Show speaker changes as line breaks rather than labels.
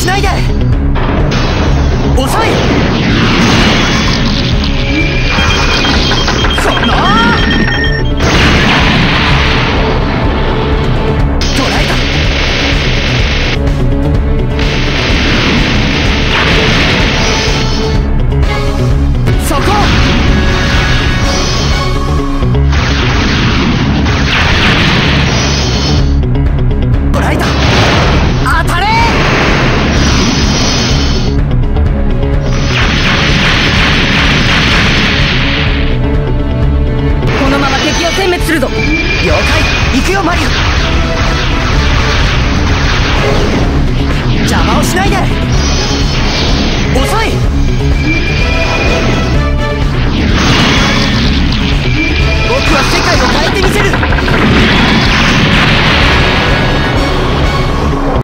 しないで遅い行くよマリオ。邪魔をしないで。遅い。